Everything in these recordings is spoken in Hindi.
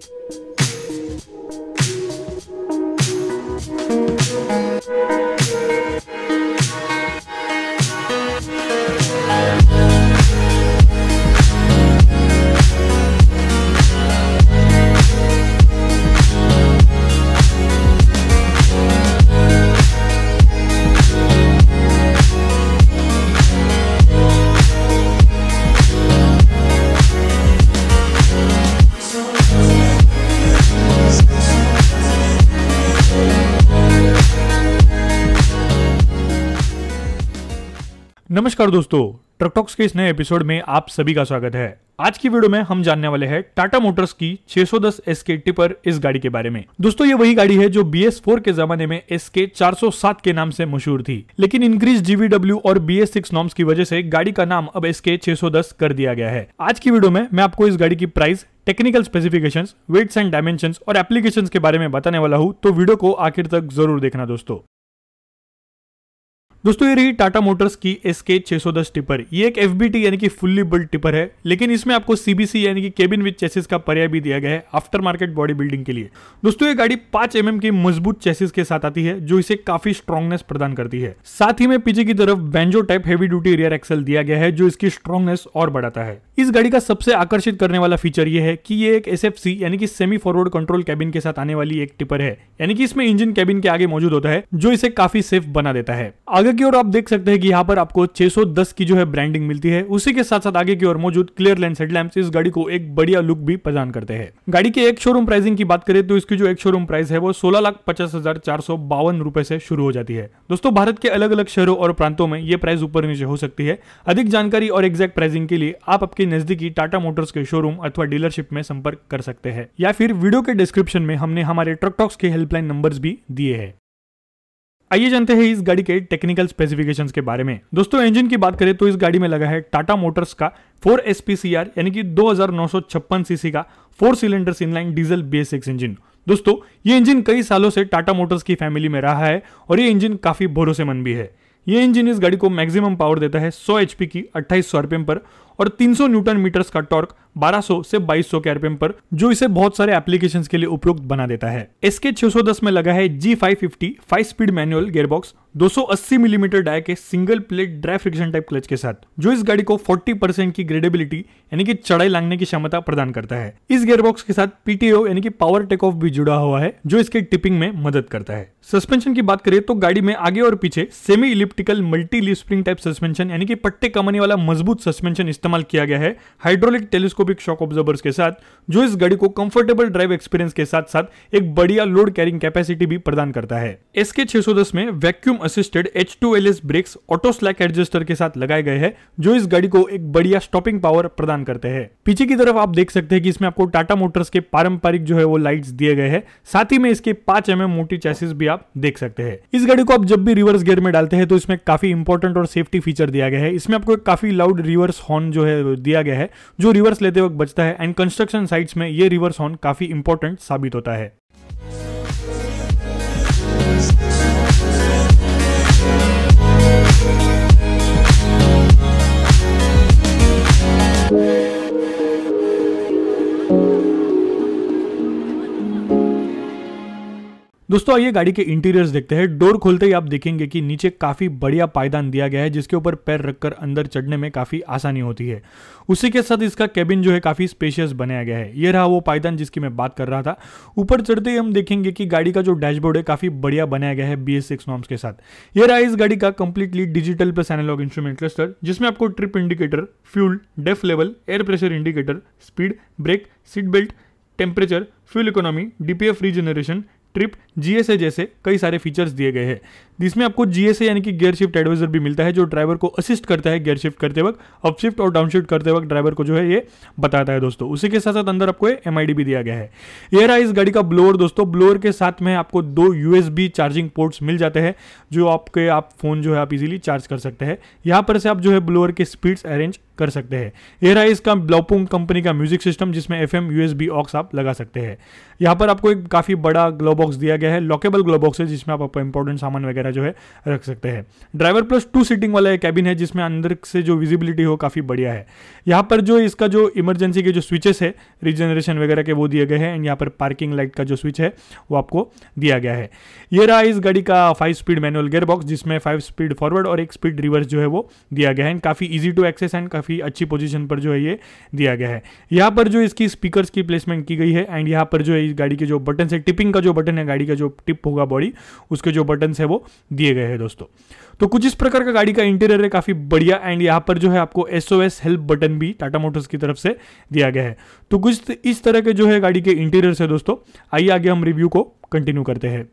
Thank you. नमस्कार दोस्तों ट्रक टॉक्स के इस नए एपिसोड में आप सभी का स्वागत है। आज की वीडियो में हम जानने वाले हैं टाटा मोटर्स की 610 एसके टिपर इस गाड़ी के बारे में। दोस्तों, ये वही गाड़ी है जो बी एस फोर के जमाने में एसके 407 के नाम से मशहूर थी। लेकिन इंक्रीज जीवीडब्ल्यू और बी एस सिक्स नॉर्म्स की वजह से गाड़ी का नाम अब एसके 610 कर दिया गया है। आज की वीडियो में मैं आपको इस गाड़ी की price technical specifications weights and dimensions और एप्लीकेशंस के बारे में बताने वाला हूँ तो वीडियो को आखिर तक ज़रूर देखना दोस्तों। दोस्तों, ये रही टाटा मोटर्स की एस के छह टिपर। ये एक एफबीटी यानी कि फुल्ली बिल्ड टिपर है, लेकिन इसमें आपको सीबीसी यानी कि केबिन विद चेसिस का पर्याय भी दिया गया है आफ्टर मार्केट बॉडी बिल्डिंग के लिए। दोस्तों, ये गाड़ी पाँच एम की मज़बूत चेसिस के साथ आती है, जो इसे काफ़ी स्ट्रॉन्गनेस प्रदान करती है। साथ ही में पीछे की तरफ़ banjo type heavy duty rear axle दिया गया है, जो इसकी स्ट्रॉन्गनेस और बढ़ाता है। इस गाड़ी का सबसे आकर्षित करने वाला फीचर ये है कि ये एक SFC यानी कि सेमी फॉरवर्ड कंट्रोल कैबिन के साथ आने वाली एक टिपर है, यानी कि इसमें इंजन कैबिन के आगे मौजूद होता है, जो इसे काफ़ी सेफ़ बना देता है। आगे की ओर आप देख सकते हैं कि यहाँ पर आपको 610 की जो है ब्रांडिंग मिलती है। उसी के साथ साथ आगे की ओर मौजूद क्लियर लेंस हेडलैम्प इस गाड़ी को एक बढ़िया लुक भी प्रदान करते हैं। गाड़ी के एक शोरूम प्राइसिंग की बात करें तो इसकी जो एक शोरूम प्राइस है वो सोलह लाख पचास हज़ार चार सौ बावन रुपए से शुरू हो जाती है। दोस्तों, भारत के अलग अलग शहरों और प्रांतों में ये प्राइस ऊपर नीचे हो सकती है। अधिक जानकारी और एग्जैक्ट प्राइसिंग के लिए आप आपके नजदीकी टाटा मोटर्स के शोरूम अथवा डीलरशिप में संपर्क कर सकते हैं। या फिर वीडियो के डिस्क्रिप्शन में हमने हमारे ट्रक टॉक्स के हेल्पलाइन नंबर्स भी दिए हैं। आइए जानते हैं इस गाड़ी के टेक्निकल स्पेसिफिकेशंस के बारे में। दोस्तों इंजन की बात करें तो इस गाड़ी में लगा है टाटा मोटर्स का 4 एसपीसीआर यानी कि 2956 सीसी का four cylinder inline diesel B engine दोस्तों, ये इंजन कई सालों से टाटा मोटर्स की फैमिली में रहा है और ये इंजन काफ़ी भरोसेमंद भी है। ये इंजन इस गाड़ी को मैक्सिमम पावर देता है 100 एचपी की 2800 आरपीएम पर और 300 न्यूटन मीटर्स का टॉर्क 1200 से 2200 के आरपीएम पर, जो इसे बहुत सारे एप्लीकेशंस के लिए उपयुक्त बना देता है। इसके 610 में लगा है G five fifty five speed manual gearbox 280 millimetre dia के single plate dry friction type clutch के साथ, जो इस गाड़ी को 40 परसेंट की ग्रेडेबिलिटी यानी कि चढ़ाई लांगने की क्षमता प्रदान करता है। इस गेयरबॉक्स के साथ पीटीओ यानी कि पावर टेक ऑफ़ भी जुड़ा हुआ है, जो इसके टिपिंग में मदद करता है। सस्पेंशन की बात करें तो गाड़ी में आगे और पीछे semi elliptical multi leaf spring type suspension यानी कि पट्टे कमाने वाला मज़बूत सस्पेंशन इस्तेमाल किया गया है। हाइड्रोलिक टेलीस्कोपिक शॉक ऑब्जर्वर्स के साथ, जो इस गाड़ी को कंफर्टेबल ड्राइव एक्सपीरियंस के साथ साथ एक बढ़िया लोड कैरिंग कैपेसिटी भी प्रदान करता है। इसके 610 में vacuum assisted H two L S brakes auto slack adjuster के साथ लगाए गए हैं, जो इस गाड़ी को एक बढ़िया स्टॉपिंग पावर प्रदान करते हैं। पीछे की तरफ़ आप देख सकते हैं कि इसमें आपको टाटा मोटर्स के पारंपरिक जो है वो लाइट्स दिए गए हैं। साथ ही में इसके पाँच एम मोटी चैसिस भी आप देख सकते हैं। इस गाड़ी को आप जब भी रिवर्स गियर में डालते हैं तो इसमें काफ़ी इंपॉर्टेंट और सेफ्टी फीचर दिया गया है। इसमें आपको एक काफ़ी लाउड रिवर्स हॉर्न जो है, दिया गया है, जो रिवर्स लेते वक्त बचता है एंड कंस्ट्रक्शन साइट्स में ये रिवर्स हॉर्न काफ़ी इंपॉर्टेंट साबित होता है। दोस्तों, आइए गाड़ी के इंटीरियर्स देखते हैं। डोर खोलते ही आप देखेंगे कि नीचे काफ़ी बढ़िया पायदान दिया गया है, जिसके ऊपर पैर रखकर अंदर चढ़ने में काफ़ी आसानी होती है। उसी के साथ इसका केबिन जो है, काफ़ी स्पेशियस बनाया गया है। ये रहा वो पायदान जिसकी मैं बात कर रहा था। ऊपर चढ़ते ही हम देखेंगे कि गाड़ी का जो डैशबोर्ड है, काफ़ी बढ़िया बनाया गया है बी एस नॉर्म्स के साथ। यह रहा इस गाड़ी का completely digital plus analogue instrument cluster जिसमें आपको trip indicator fuel DEF level air pressure indicator speed brake seat belt temperature fuel economy DPF regeneration trip GSA जैसे कई सारे फीचर्स दिए गए हैं। जिसमें आपको जीएसए यानी कि गियर शिफ्ट एडवाइजर भी मिलता है, जो ड्राइवर को असिस्ट करता है गियर शिफ्ट करते वक्त, अप शिफ्ट और डाउन शिफ्ट करते वक्त ड्राइवर को जो है ये बताता है दोस्तों। उसी के साथ साथ अंदर आपको एम आई भी दिया गया है। ये रहा इस गाड़ी का ब्लोअर दोस्तों, ब्लोअर के साथ में आपको दो यूएसबी चार्जिंग पोर्ट्स मिल जाते हैं, जो आपके आप फ़ोन जो है आप इजीली चार्ज कर सकते हैं। यहाँ पर से आप जो है ब्लोअर के स्पीड्स अरेंज कर सकते हैं। रहा इसका ब्लॉपुंग कंपनी का म्यूज़िक सिस्टम जिसमें एफ़ एम ऑक्स आप लगा सकते हैं। यहाँ पर आपको एक काफ़ी बड़ा ग्लो बॉक्स दिया गया है लॉकेबल ग्लो बॉक्स है, जिसमें आप इंपॉर्टेंट सामान वगैरह जो है रख सकते हैं। ड्राइवर प्लस टू सीटिंग वाला एक कैबिन है, जिसमें अंदर से जो विजिबिलिटी हो काफ़ी बढ़िया है। यहाँ पर जो इसका जो इमरजेंसी के जो स्विचेस है रिजनरेशन वगैरह के वो दिए गए हैं एंड यहाँ पर पार्किंग लाइट का जो स्विच है, वो आपको दिया गया है। ये रहा इस गाड़ी का five speed manual gear box जिसमें फाइव स्पीड फॉरवर्ड और एक स्पीड रिवर्स जो है वो दिया गया है काफ़ी ईजी टू एक्सेस एंड काफ़ी अच्छी पोजीशन पर जो है ये दिया गया है। यहाँ पर जो इसकी स्पीकर्स की प्लेसमेंट की गई है एंड यहाँ पर जो है इस गाड़ी के जो बटन है टिपिंग का जो बटन है, गाड़ी का जो टिप होगा बॉडी उसके जो बटन है वो दिए गए हैं दोस्तों। तो कुछ इस प्रकार का गाड़ी का इंटीरियर है, काफ़ी बढ़िया एंड यहाँ पर जो है आपको एस हेल्प बटन भी टाटा मोटर्स की तरफ़ से दिया गया है। तो कुछ इस तरह के जो है गाड़ी के इंटीरियर है दोस्तों, आइए आगे हम रिव्यू को कंटिन्यू करते हैं।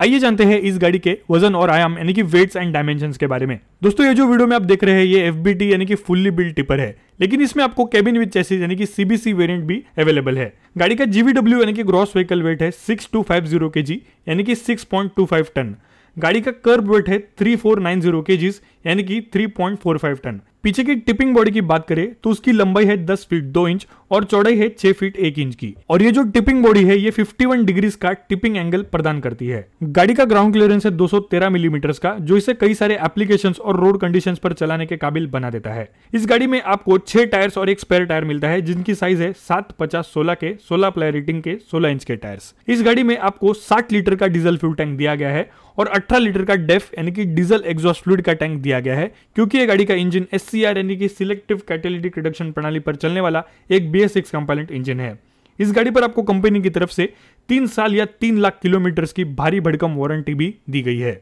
आइए जानते हैं इस गाड़ी के वज़न और आयाम, यानी कि वेट्स एंड डायमेंशन के बारे में। दोस्तों, ये जो वीडियो में आप देख रहे हैं, ये एफबीटी यानी कि फुल्ली बिल्ड टिपर है। लेकिन इसमें आपको केबिन विद चेसिस यानी कि सीबीसी वेरिएंट भी अवेलेबल है। गाड़ी का जीवीडब्ल्यू यानी कि ग्रॉस व्हीकल वेट है six two five zero K G यानी कि six point two five ton गाड़ी का कर्ब वेट है three four nine zero K यानी कि three point four five tonne. पीछे की टिपिंग बॉडी की बात करें तो उसकी लंबाई है 10 फीट 2 इंच और चौड़ाई है 6 फीट 1 इंच की। और ये जो टिपिंग बॉडी है, ये 51 डिग्रीज का टिपिंग एंगल प्रदान करती है। गाड़ी का ग्राउंड क्लियरेंस है 213 मिलीमीटर का, जो इसे कई सारे एप्लीकेशन और रोड कंडीशन पर चलाने के काबिल बना देता है। इस गाड़ी में आपको छह टायर्स और एक स्पेयर टायर मिलता है, जिनकी साइज़ है सात पचास सोलह के, सोलह प्लाई रेटिंग के, सोलह इंच के टायर्स इस गाड़ी में आपको साठ लीटर का डीजल फ्यूल टैंक दिया गया है और 18 लीटर का डेफ यानी कि डीजल एग्जॉस्ट फ्लूड का टैंक दिया गया है, क्योंकि ये गाड़ी का इंजन SCR यानी कि सिलेक्टिव कैटेलिटिक रिडक्शन प्रणाली पर चलने वाला एक बी एस इंजन है। इस गाड़ी पर आपको कंपनी की तरफ़ से तीन साल या तीन लाख किलोमीटर की भारी भड़कम वारंटी भी दी गई है।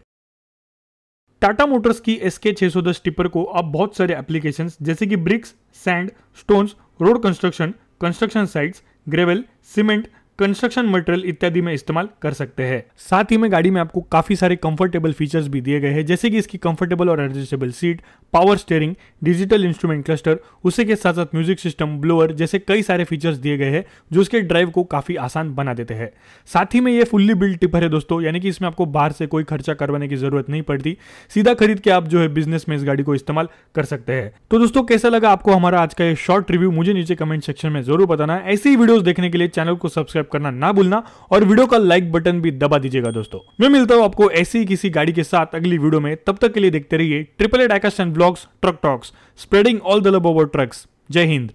टाटा मोटर्स की एस के छह टिपर को अब बहुत सारे एप्लीकेशन जैसे कि bricks sand stones road construction construction sites gravel cement construction material इत्यादि में इस्तेमाल कर सकते हैं। साथ ही में गाड़ी में आपको काफ़ी सारे कंफर्टेबल फीचर्स भी दिए गए हैं, जैसे कि इसकी कंफर्टेबल और adjustable seat power steering digital instrument cluster उसी के साथ साथ म्यूज़िक सिस्टम ब्लोअर जैसे कई सारे फीचर्स दिए गए हैं, जो उसके ड्राइव को काफ़ी आसान बना देते हैं। साथ ही में ये फुल्ली बिल्ड टिपर है दोस्तों, यानी कि इसमें आपको बाहर से कोई खर्चा करवाने की ज़रूरत नहीं पड़ती। सीधा खरीद के आप जो है बिज़नेस में इस गाड़ी को इस्तेमाल कर सकते हैं। तो दोस्तों, कैसा लगा आपको हमारा आज का ये शॉर्ट रिव्यू मुझे नीचे कमेंट सेक्शन में ज़रूर बताना। ऐसी वीडियो देखने के लिए चैनल को सब्सक्राइब करना ना भूलना और वीडियो का लाइक बटन भी दबा दीजिएगा दोस्तों। मैं मिलता हूँ आपको ऐसी किसी गाड़ी के साथ अगली वीडियो में। तब तक के लिए देखते रहिए triple ad and blogs truck talks spreading all the love over trucks जय हिंद।